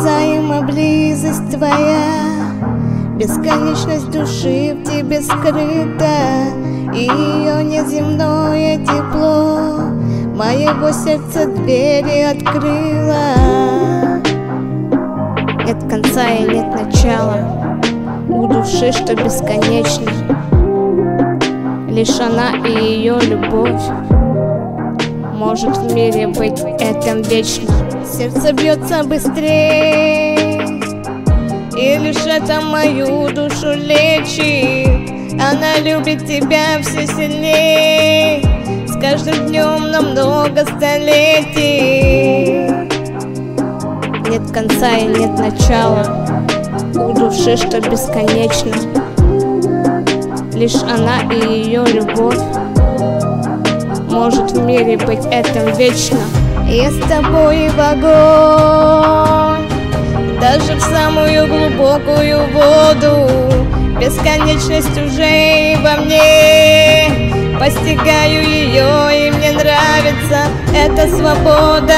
Осязаема близость твоя. Бесконечность души в тебе скрыта. И ее неземное тепло. Моего сердца двери открыла. Нет конца и нет начала. У души, что бесконечно Лишь она и ее любовь Может в мире быть этом вечно Сердце бьется быстрее И лишь это мою душу лечит. Она любит тебя все сильнее С каждым днем намного столетий. Нет конца и нет начала У души, что бесконечно. Лишь она и ее любовь Может в мире быть этом вечно. Я с тобой в огонь Даже в самую глубокую воду Бесконечность уже во мне. Постигаю ее и мне нравится эта свобода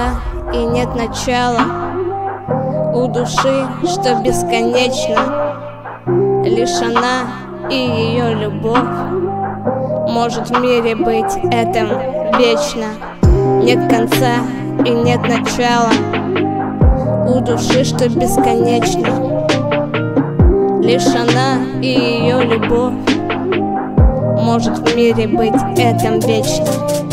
Конца и нет начала У души, что бесконечно. Лишь она и ее любовь Может в мире быть этом вечно. Нет конца и нет начала У души, что бесконечно. Лишь она и ее любовь Может в мире быть этом вечно